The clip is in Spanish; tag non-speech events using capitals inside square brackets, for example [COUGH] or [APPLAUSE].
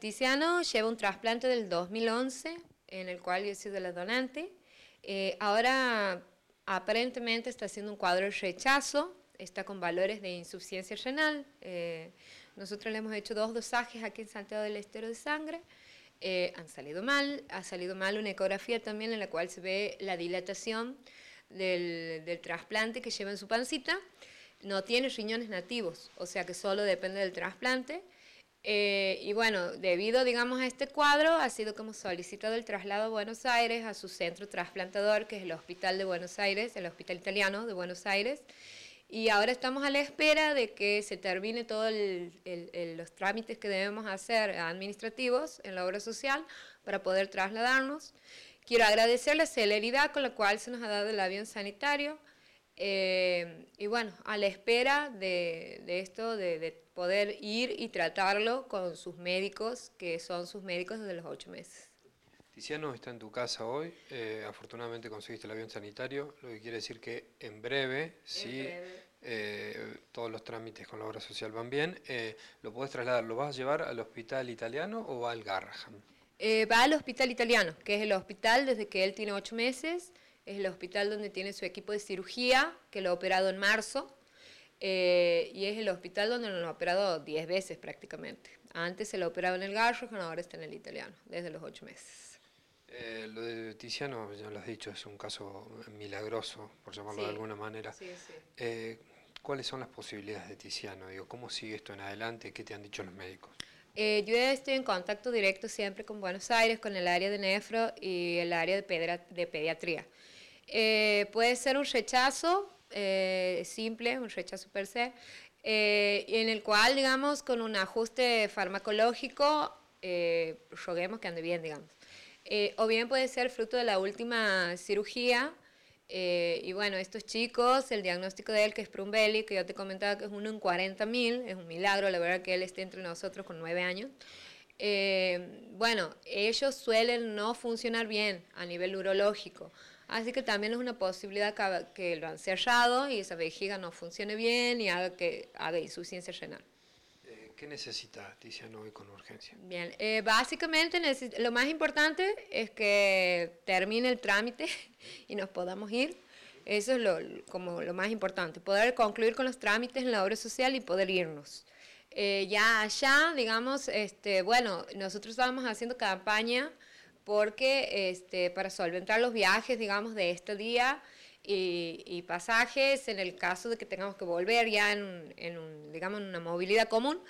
Tiziano lleva un trasplante del 2011, en el cual yo he sido la donante. Eh, ahora aparentemente está haciendo un cuadro de rechazo, está con valores de insuficiencia renal. Eh, nosotros le hemos hecho dos dosajes aquí en Santiago del Estero de sangre. Eh, han salido mal, ha salido mal una ecografía también en la cual se ve la dilatación del, del trasplante que lleva en su pancita. No tiene riñones nativos, o sea que solo depende del trasplante. Eh, y bueno, debido, digamos, a este cuadro, ha sido como solicitado el traslado a Buenos Aires, a su centro trasplantador, que es el Hospital de Buenos Aires, el Hospital Italiano de Buenos Aires. Y ahora estamos a la espera de que se termine todos los trámites que debemos hacer administrativos en la obra social para poder trasladarnos. Quiero agradecer la celeridad con la cual se nos ha dado el avión sanitario. Eh, y bueno, a la espera de, esto, de, poder ir y tratarlo con sus médicos, que son sus médicos desde los ocho meses. Tiziano está en tu casa hoy, eh, afortunadamente conseguiste el avión sanitario, lo que quiere decir que en breve, si eh, todos los trámites con la obra social van bien, lo puedes trasladar, ¿lo vas a llevar al hospital italiano o va al Garraham? va al hospital italiano, que es el hospital desde que él tiene ocho meses, es el hospital donde tiene su equipo de cirugía, que lo ha operado en marzo, eh, y es el hospital donde lo ha operado 10 veces prácticamente. Antes se lo operaba en el Garro, ahora está en el italiano, desde los 8 meses. Eh, lo de Tiziano, ya lo has dicho, es un caso milagroso, por llamarlo de alguna manera. Sí, sí. Eh, ¿Cuáles son las posibilidades de Tiziano? Digo, ¿Cómo sigue esto en adelante? ¿Qué te han dicho los médicos? Eh, yo estoy en contacto directo siempre con Buenos Aires, con el área de nefro y el área de, de pediatría. Eh, puede ser un rechazo eh, simple, un rechazo per se, en el cual, digamos, con un ajuste farmacológico, roguemos que ande bien, digamos. o bien puede ser fruto de la última cirugía, eh, y bueno, estos chicos, el diagnóstico de él, que es Prumbelli, que yo te comentaba que es uno en 40 mil, es un milagro, la verdad que él esté entre nosotros con nueve años. Eh, bueno, ellos suelen no funcionar bien a nivel urológico, así que también es una posibilidad que, lo han cerrado y esa vejiga no funcione bien y haga que haga insuficiencia renal. ¿Qué necesita Tiziano hoy con urgencia? Bien, eh, básicamente lo más importante es que termine el trámite [LAUGHS] y nos podamos ir. Eso es lo, como lo más importante, poder concluir con los trámites en la obra social y poder irnos. Eh, ya allá, digamos, este, bueno, nosotros estábamos haciendo campaña porque este, para solventar los viajes, digamos, de este día, y, pasajes en el caso de que tengamos que volver ya en, en un, digamos, en una movilidad común.